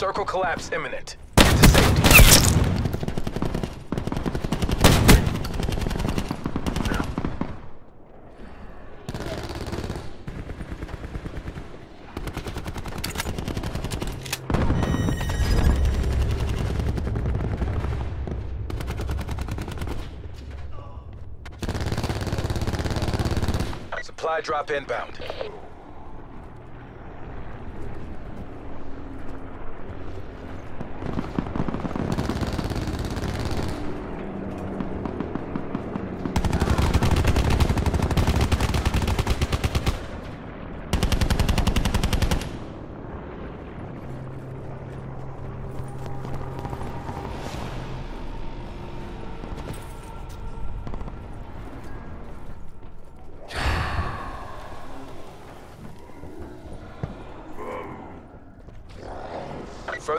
Circle collapse imminent. Supply drop inbound.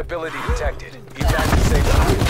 Instability detected. Evac to